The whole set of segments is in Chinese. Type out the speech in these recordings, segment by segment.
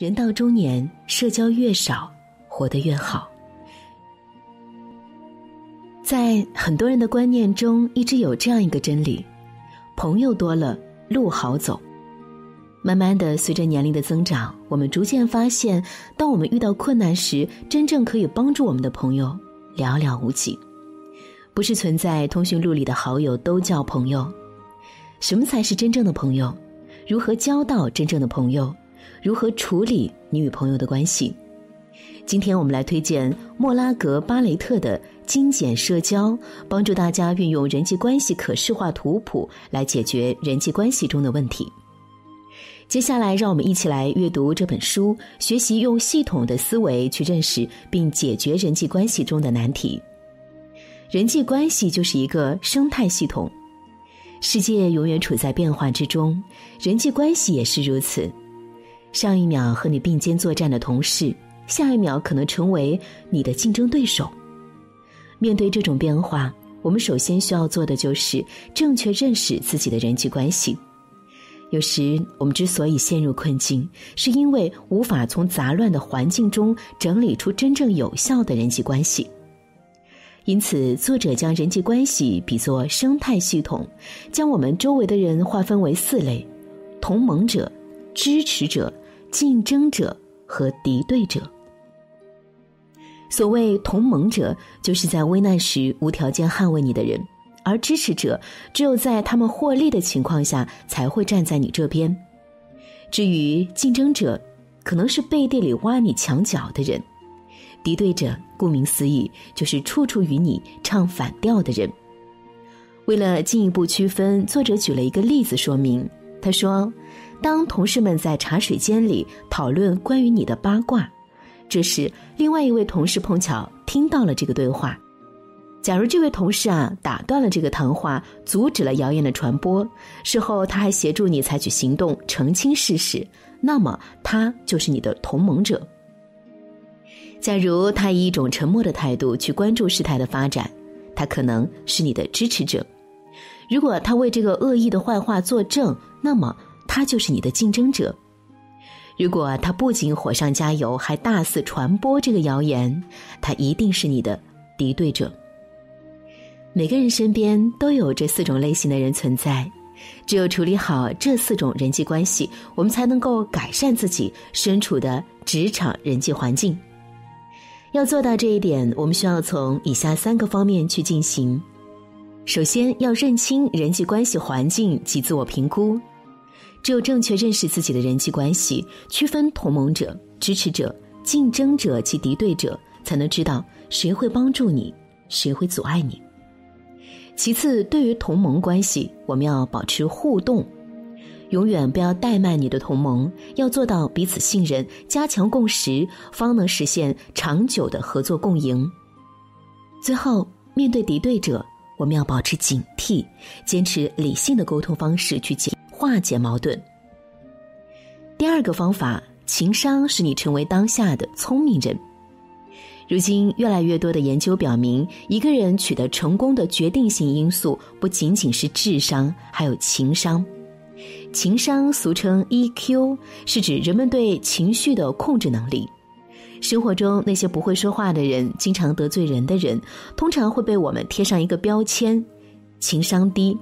人到中年，社交越少，活得越好。在很多人的观念中，一直有这样一个真理：朋友多了，路好走。慢慢的，随着年龄的增长，我们逐渐发现，当我们遇到困难时，真正可以帮助我们的朋友寥寥无几。不是存在通讯录里的好友都叫朋友。什么才是真正的朋友？如何交到真正的朋友？如何处理你与朋友的关系？今天我们来推荐莫拉格巴雷特的精简社交，帮助大家运用人际关系可视化图谱来解决人际关系中的问题。接下来，让我们一起来阅读这本书，学习用系统的思维去认识并解决人际关系中的难题。人际关系就是一个生态系统，世界永远处在变化之中，人际关系也是如此。上一秒和你并肩作战的同事。下一秒可能成为你的竞争对手。面对这种变化，我们首先需要做的就是正确认识自己的人际关系。有时我们之所以陷入困境，是因为无法从杂乱的环境中整理出真正有效的人际关系。因此，作者将人际关系比作生态系统，将我们周围的人划分为四类：同盟者、支持者、竞争者和敌对者。所谓同盟者，就是在危难时无条件捍卫你的人；而支持者，只有在他们获利的情况下才会站在你这边。至于竞争者，可能是背地里挖你墙角的人；敌对者，顾名思义，就是处处与你唱反调的人。为了进一步区分，作者举了一个例子说明。他说：“当同事们在茶水间里讨论关于你的八卦。”这时，另外一位同事碰巧听到了这个对话。假如这位同事啊打断了这个谈话，阻止了谣言的传播，事后他还协助你采取行动澄清事实，那么他就是你的同盟者。假如他以一种沉默的态度去关注事态的发展，他可能是你的支持者。如果他为这个恶意的坏话作证，那么他就是你的竞争者。如果他不仅火上加油，还大肆传播这个谣言，他一定是你的敌对者。每个人身边都有这四种类型的人存在，只有处理好这四种人际关系，我们才能够改善自己身处的职场人际环境。要做到这一点，我们需要从以下三个方面去进行：首先，要认清人际关系环境及自我评估。只有正确认识自己的人际关系，区分同盟者、支持者、竞争者及敌对者，才能知道谁会帮助你，谁会阻碍你。其次，对于同盟关系，我们要保持互动，永远不要怠慢你的同盟，要做到彼此信任，加强共识，方能实现长久的合作共赢。最后，面对敌对者，我们要保持警惕，坚持理性的沟通方式去解。化解矛盾。第二个方法，情商使你成为当下的聪明人。如今，越来越多的研究表明，一个人取得成功的决定性因素不仅仅是智商，还有情商。情商俗称 EQ，是指人们对情绪的控制能力。生活中那些不会说话的人，经常得罪人的人，通常会被我们贴上一个标签：情商低。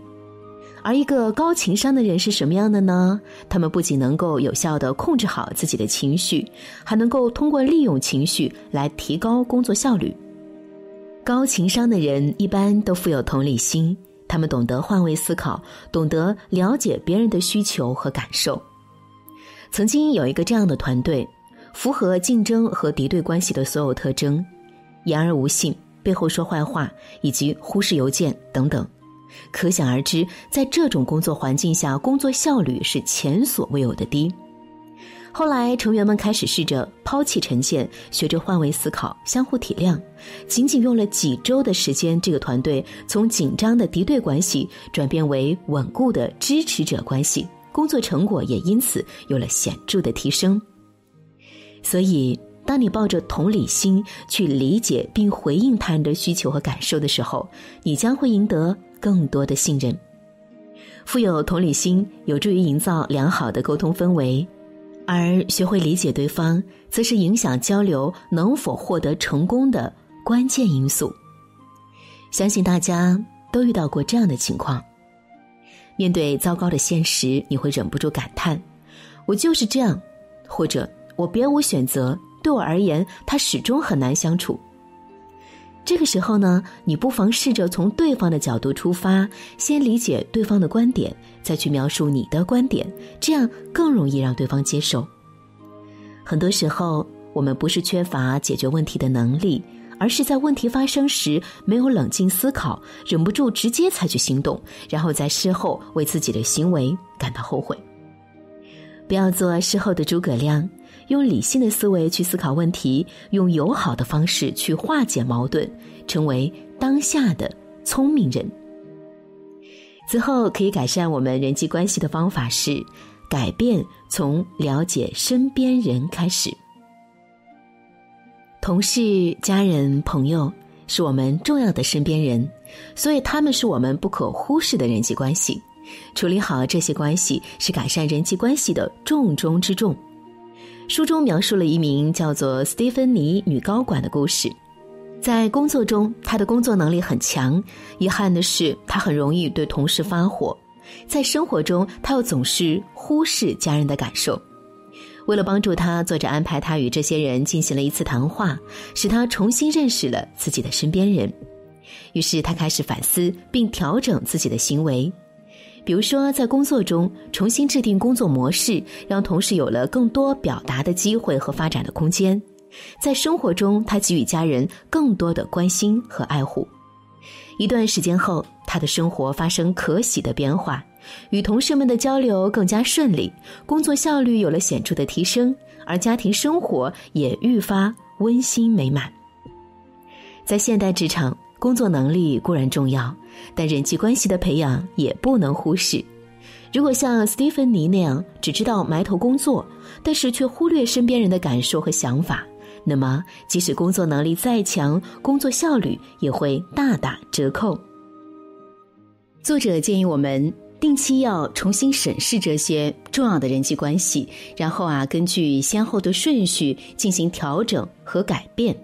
而一个高情商的人是什么样的呢？他们不仅能够有效的控制好自己的情绪，还能够通过利用情绪来提高工作效率。高情商的人一般都富有同理心，他们懂得换位思考，懂得了解别人的需求和感受。曾经有一个这样的团队，符合竞争和敌对关系的所有特征：言而无信、背后说坏话以及忽视邮件等等。可想而知，在这种工作环境下，工作效率是前所未有的低。后来，成员们开始试着抛弃成见，学着换位思考，相互体谅。仅仅用了几周的时间，这个团队从紧张的敌对关系转变为稳固的支持者关系，工作成果也因此有了显著的提升。所以，当你抱着同理心去理解并回应他人的需求和感受的时候，你将会赢得。更多的信任，富有同理心有助于营造良好的沟通氛围。而学会理解对方，则是影响交流能否获得成功的关键因素。相信大家都遇到过这样的情况：面对糟糕的现实，你会忍不住感叹：“我就是这样”，或者“我别无选择”，对我而言，他始终很难相处。这个时候呢，你不妨试着从对方的角度出发，先理解对方的观点，再去描述你的观点，这样更容易让对方接受。很多时候，我们不是缺乏解决问题的能力，而是在问题发生时没有冷静思考，忍不住直接采取行动，然后在事后为自己的行为感到后悔。不要做事后的诸葛亮。用理性的思维去思考问题，用友好的方式去化解矛盾，成为当下的聪明人。此后可以改善我们人际关系的方法是：改变从了解身边人开始。同事、家人、朋友是我们重要的身边人，所以他们是我们不可忽视的人际关系。处理好这些关系，是改善人际关系的重中之重。书中描述了一名叫做斯蒂芬妮女高管的故事，在工作中，她的工作能力很强，遗憾的是，她很容易对同事发火；在生活中，她又总是忽视家人的感受。为了帮助她，作者安排她与这些人进行了一次谈话，使她重新认识了自己的身边人。于是，她开始反思并调整自己的行为。比如说，在工作中重新制定工作模式，让同事有了更多表达的机会和发展的空间；在生活中，他给予家人更多的关心和爱护。一段时间后，他的生活发生可喜的变化，与同事们的交流更加顺利，工作效率有了显著的提升，而家庭生活也愈发温馨美满。在现代职场。工作能力固然重要，但人际关系的培养也不能忽视。如果像斯蒂芬妮那样只知道埋头工作，但是却忽略身边人的感受和想法，那么即使工作能力再强，工作效率也会大打折扣。作者建议我们定期要重新审视这些重要的人际关系，然后啊，根据先后的顺序进行调整和改变。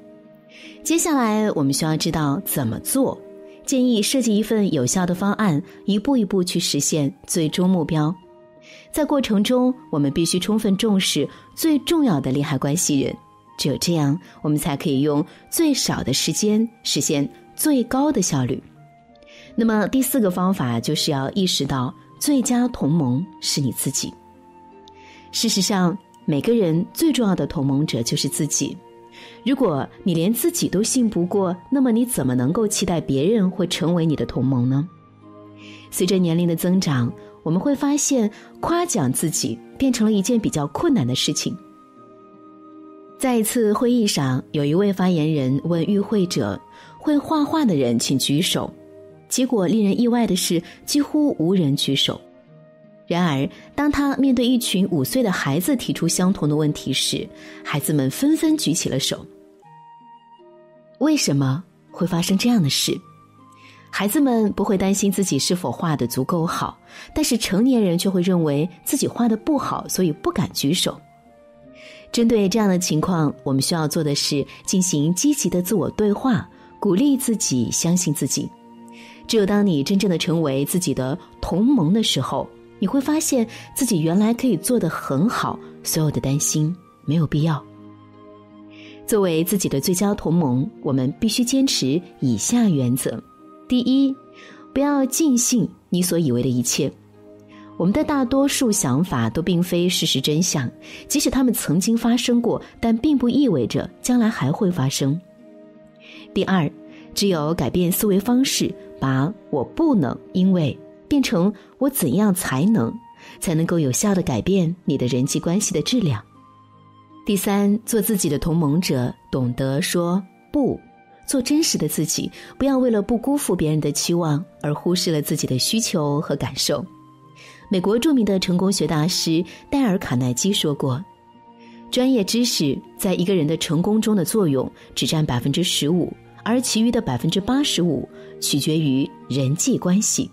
接下来我们需要知道怎么做，建议设计一份有效的方案，一步一步去实现最终目标。在过程中，我们必须充分重视最重要的利害关系人，只有这样，我们才可以用最少的时间实现最高的效率。那么第四个方法就是要意识到，最佳同盟是你自己。事实上，每个人最重要的同盟者就是自己。如果你连自己都信不过，那么你怎么能够期待别人会成为你的同盟呢？随着年龄的增长，我们会发现夸奖自己变成了一件比较困难的事情。在一次会议上，有一位发言人问与会者：“会画画的人请举手。”结果令人意外的是，几乎无人举手。然而，当他面对一群五岁的孩子提出相同的问题时，孩子们纷纷举起了手。为什么会发生这样的事？孩子们不会担心自己是否画的足够好，但是成年人却会认为自己画的不好，所以不敢举手。针对这样的情况，我们需要做的是进行积极的自我对话，鼓励自己，相信自己。只有当你真正的成为自己的同盟的时候。你会发现自己原来可以做得很好，所有的担心没有必要。作为自己的最佳同盟，我们必须坚持以下原则：第一，不要尽信你所以为的一切。我们的大多数想法都并非事实真相，即使他们曾经发生过，但并不意味着将来还会发生。第二，只有改变思维方式，把我不能因为。变成我怎样才能，才能够有效的改变你的人际关系的质量？第三，做自己的同盟者，懂得说不，做真实的自己，不要为了不辜负别人的期望而忽视了自己的需求和感受。美国著名的成功学大师戴尔·卡耐基说过：“专业知识在一个人的成功中的作用只占百分之十五，而其余的百分之八十五取决于人际关系。”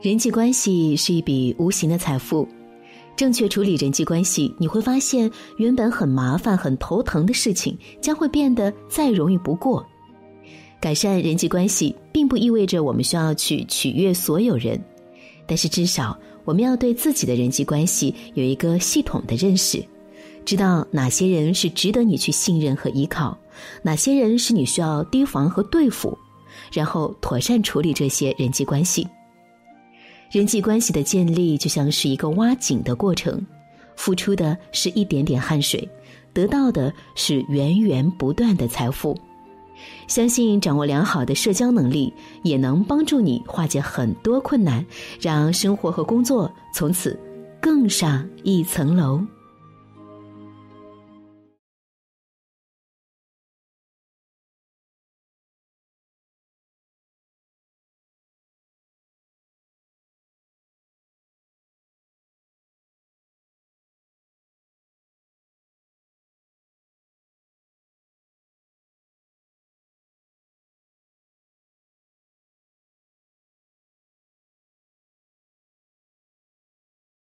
人际关系是一笔无形的财富，正确处理人际关系，你会发现原本很麻烦、很头疼的事情将会变得再容易不过。改善人际关系，并不意味着我们需要去取悦所有人，但是至少我们要对自己的人际关系有一个系统的认识，知道哪些人是值得你去信任和依靠，哪些人是你需要提防和对付，然后妥善处理这些人际关系。人际关系的建立就像是一个挖井的过程，付出的是一点点汗水，得到的是源源不断的财富。相信掌握良好的社交能力，也能帮助你化解很多困难，让生活和工作从此更上一层楼。